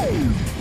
Boom!